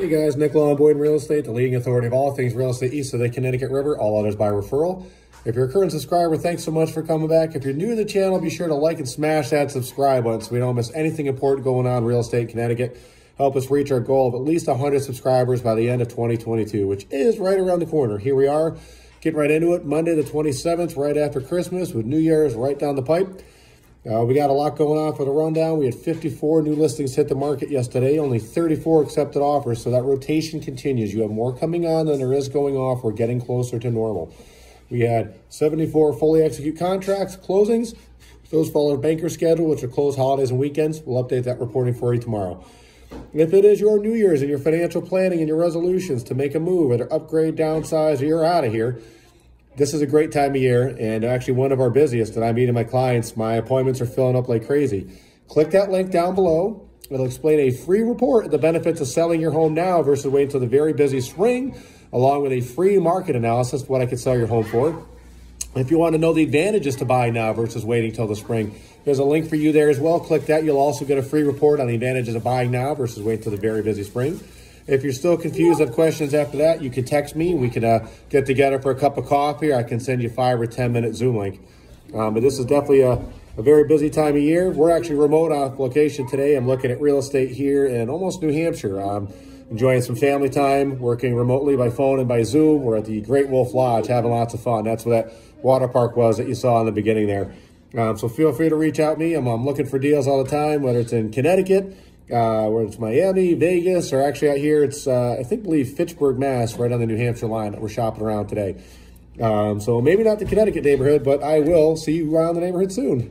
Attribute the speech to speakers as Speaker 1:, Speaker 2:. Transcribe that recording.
Speaker 1: Hey guys, Nick Law Boyd Real Estate, the leading authority of all things real estate east of the Connecticut River, all others by referral. If you're a current subscriber, thanks so much for coming back. If you're new to the channel, be sure to like and smash that subscribe button so we don't miss anything important going on in real estate Connecticut. Help us reach our goal of at least 100 subscribers by the end of 2022, which is right around the corner. Here we are, getting right into it. Monday the 27th, right after Christmas, with New Year's right down the pipe. Uh, we got a lot going on for the rundown. We had 54 new listings hit the market yesterday, only 34 accepted offers, so that rotation continues. You have more coming on than there is going off. We're getting closer to normal. We had 74 fully execute contracts, closings. Those follow banker schedule, which are close holidays and weekends. We'll update that reporting for you tomorrow. If it is your New Year's and your financial planning and your resolutions to make a move, or upgrade, downsize, or you're out of here, this is a great time of year and actually one of our busiest that I'm meeting my clients. My appointments are filling up like crazy. Click that link down below. It'll explain a free report of the benefits of selling your home now versus waiting until the very busy spring, along with a free market analysis of what I could sell your home for. If you want to know the advantages to buy now versus waiting till the spring, there's a link for you there as well. Click that. You'll also get a free report on the advantages of buying now versus waiting till the very busy spring. If you're still confused, have questions after that, you can text me. We can uh, get together for a cup of coffee, or I can send you five or 10 minute Zoom link. Um, but this is definitely a, a, very busy time of year. We're actually remote off location today. I'm looking at real estate here in almost New Hampshire. Um, enjoying some family time, working remotely by phone and by Zoom. We're at the Great Wolf Lodge, having lots of fun. That's where that water park was that you saw in the beginning there. Um, so feel free to reach out to me. I'm, I'm looking for deals all the time, whether it's in Connecticut, uh, it's Miami, Vegas, or actually out here, it's, uh, I think, believe Fitchburg, Mass, right on the New Hampshire line that we're shopping around today. Um, so maybe not the Connecticut neighborhood, but I will see you around the neighborhood soon.